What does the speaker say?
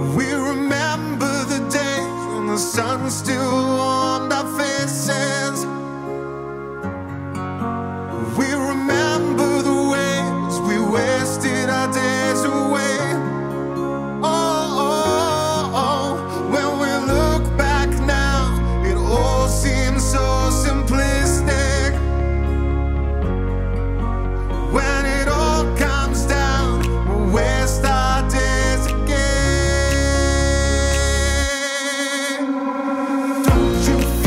We remember the days when the sun was still warm. you